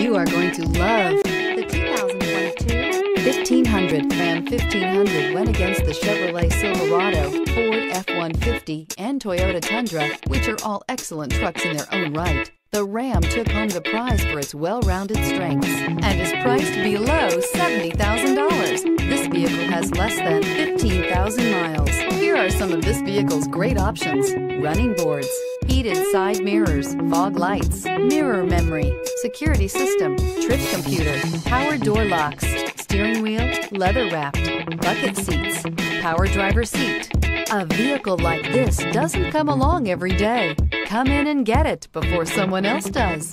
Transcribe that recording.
You are going to love the 2022 1500. Ram 1500 went against the Chevrolet Silverado, Ford F-150, and Toyota Tundra, which are all excellent trucks in their own right. The Ram took home the prize for its well-rounded strengths and is priced below $70,000. This vehicle has less than 15,000 miles. Here are some of this vehicle's great options. Running boards, heated side mirrors, fog lights, mirror memory, security system, trip computer, power door locks, steering wheel, leather wrapped, bucket seats, power driver seat. A vehicle like this doesn't come along every day. Come in and get it before someone else does.